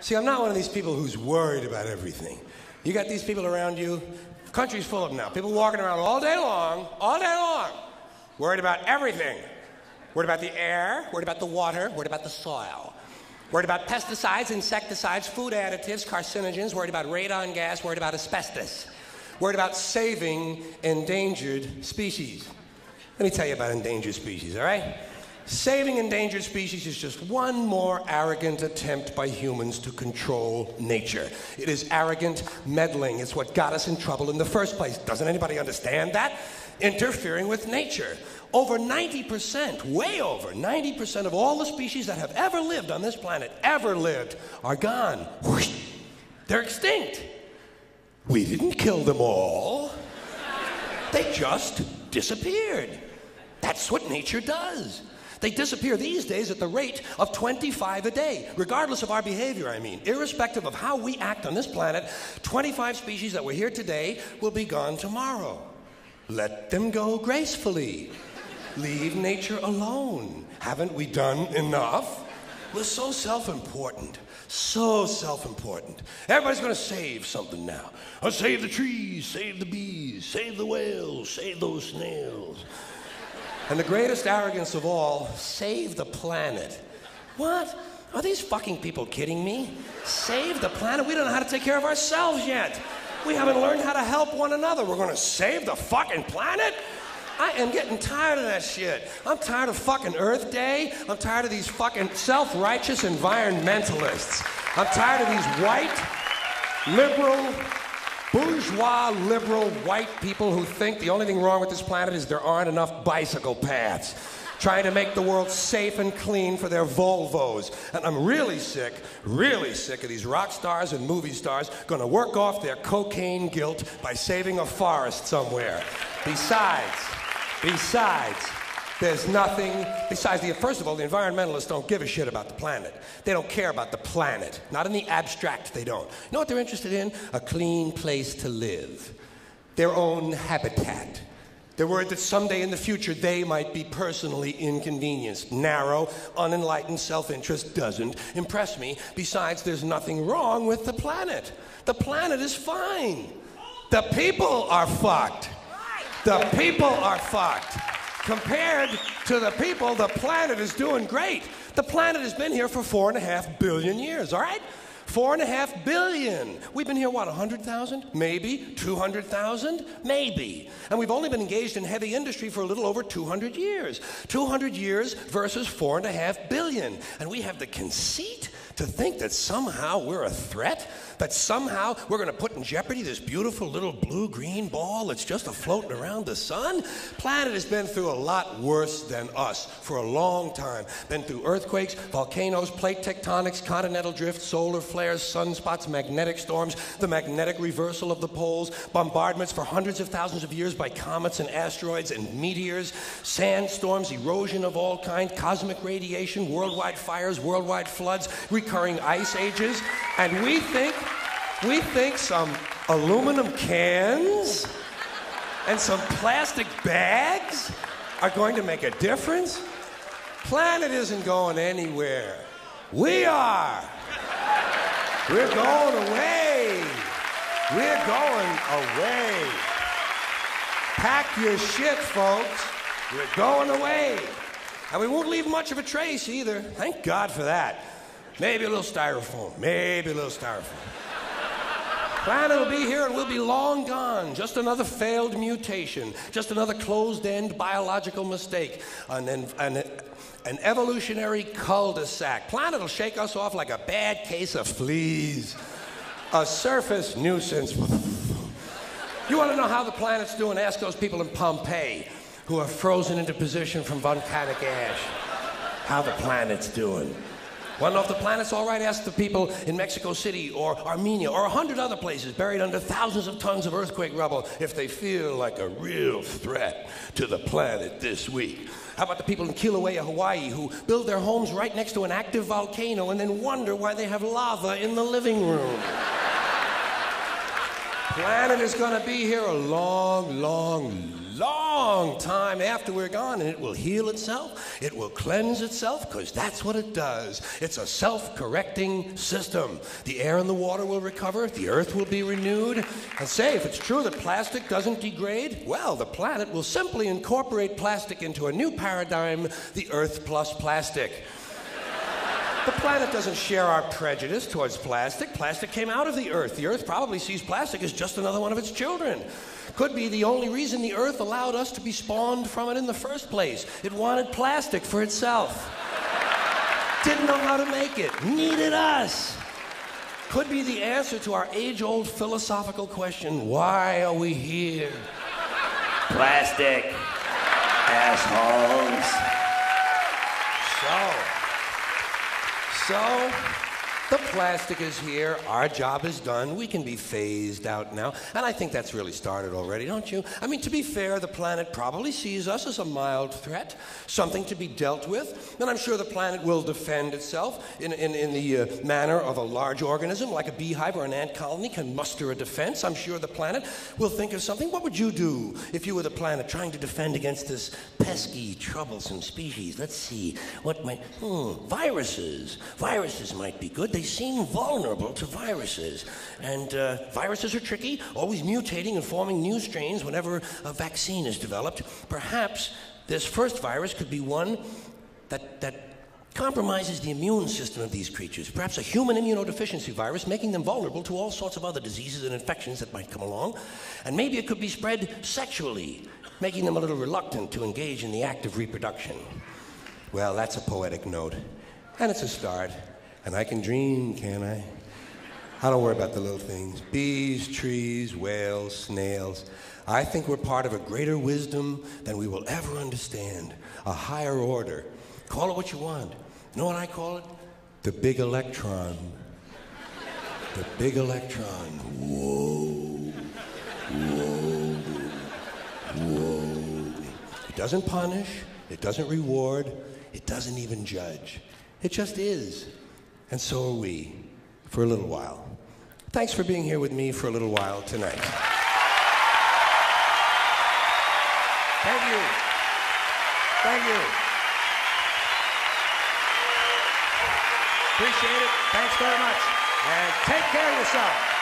See, I'm not one of these people who's worried about everything. You got these people around you, The country's full of them now. People walking around all day long, all day long, worried about everything. Worried about the air, worried about the water, worried about the soil. Worried about pesticides, insecticides, food additives, carcinogens, worried about radon gas, worried about asbestos. Worried about saving endangered species. Let me tell you about endangered species, all right? Saving endangered species is just one more arrogant attempt by humans to control nature. It is arrogant meddling. It's what got us in trouble in the first place. Doesn't anybody understand that? Interfering with nature. Over 90%, way over 90% of all the species that have ever lived on this planet, ever lived, are gone. They're extinct. We didn't kill them all. They just disappeared. That's what nature does. They disappear these days at the rate of 25 a day, regardless of our behavior, I mean. Irrespective of how we act on this planet, 25 species that were here today will be gone tomorrow. Let them go gracefully. Leave nature alone. Haven't we done enough? We're so self important. So self important. Everybody's going to save something now. Oh, save the trees, save the bees, save the whales, save those snails. And the greatest arrogance of all, save the planet. What? Are these fucking people kidding me? Save the planet? We don't know how to take care of ourselves yet. We haven't learned how to help one another. We're going to save the fucking planet? I am getting tired of that shit. I'm tired of fucking Earth Day. I'm tired of these fucking self righteous environmentalists. I'm tired of these white, liberal, bourgeois, liberal, white people who think the only thing wrong with this planet is there aren't enough bicycle paths. Trying to make the world safe and clean for their Volvos. And I'm really sick, really sick of these rock stars and movie stars gonna work off their cocaine guilt by saving a forest somewhere. Besides, Besides, there's nothing, besides, the, first of all, the environmentalists don't give a shit about the planet. They don't care about the planet. Not in the abstract, they don't. You know what they're interested in? A clean place to live, their own habitat. They're worried that someday in the future they might be personally inconvenienced. Narrow, unenlightened self interest doesn't impress me. Besides, there's nothing wrong with the planet. The planet is fine. The people are fucked. The people are fucked. Compared to the people, the planet is doing great. The planet has been here for four and a half billion years, all right? Four and a half billion. We've been here, what, 100,000? Maybe. 200,000? Maybe. And we've only been engaged in heavy industry for a little over 200 years. 200 years versus four and a half billion. And we have the conceit to think that somehow we're a threat, that somehow we're going to put in jeopardy this beautiful little blue green ball that's just a floating around the sun. Planet has been through a lot worse than us for a long time. Been through earthquakes, volcanoes, plate tectonics, continental drift, solar flares, sunspots, magnetic storms, the magnetic reversal of the poles, bombardments for hundreds of thousands of years by comets and asteroids and meteors, sandstorms, erosion of all kinds, cosmic radiation, worldwide fires, worldwide floods, recurring ice ages, and we think, we think some aluminum cans and some plastic bags are going to make a difference? Planet isn't going anywhere. We are. We're going away. We're going away. Pack your shit, folks. We're going away. And we won't leave much of a trace either. Thank God for that. Maybe a little styrofoam. Maybe a little styrofoam. Planet will be here and we'll be long gone. Just another failed mutation. Just another closed end biological mistake. An, an, an, evolutionary cul de sac. Planet will shake us off like a bad case of fleas. A surface nuisance. You want to know how the planet's doing? Ask those people in Pompeii who are frozen into position from volcanic ash. How the planet's doing. Want to know if the planet's all right? Ask the people in Mexico City or Armenia or a hundred other places buried under thousands of tons of earthquake rubble if they feel like a real threat to the planet this week. How about the people in Kilauea, Hawaii, who build their homes right next to an active volcano and then wonder why they have lava in the living room? Planet is going to be here a long, long, long time after we're gone, and it will heal itself. It will cleanse itself, because that's what it does. It's a self correcting system. The air and the water will recover, the earth will be renewed. And say, if it's true that plastic doesn't degrade, well, the planet will simply incorporate plastic into a new paradigm the Earth plus plastic. The planet doesn't share our prejudice towards plastic. Plastic came out of the Earth. The Earth probably sees plastic as just another one of its children. Could be the only reason the Earth allowed us to be spawned from it in the first place. It wanted plastic for itself. Didn't know how to make it. Needed us. Could be the answer to our age old philosophical question why are we here? Plastic. Assholes. So. So, the plastic is here. Our job is done. We can be phased out now. And I think that's really started already, don't you? I mean, to be fair, the planet probably sees us as a mild threat, something to be dealt with. And I'm sure the planet will defend itself in, in, in the uh, manner of a large organism, like a beehive or an ant colony can muster a defense. I'm sure the planet will think of something. What would you do if you were the planet trying to defend against this pesky, troublesome species? Let's see. What might. Hmm, viruses. Viruses might be good they seem vulnerable to viruses. And uh, viruses are tricky, always mutating and forming new strains whenever a vaccine is developed. Perhaps this first virus could be one that, that compromises the immune system of these creatures. Perhaps a human immunodeficiency virus, making them vulnerable to all sorts of other diseases and infections that might come along. And maybe it could be spread sexually, making them a little reluctant to engage in the act of reproduction. Well, that's a poetic note, and it's a start. And I can dream, can I? I don't worry about the little things bees, trees, whales, snails. I think we're part of a greater wisdom than we will ever understand, a higher order. Call it what you want. You know what I call it? The big electron. The big electron. Whoa. Whoa. Whoa. It doesn't punish, it doesn't reward, it doesn't even judge. It just is. And so are we for a little while. Thanks for being here with me for a little while tonight. Thank you. Thank you. Appreciate it. Thanks very much. And take care of yourself.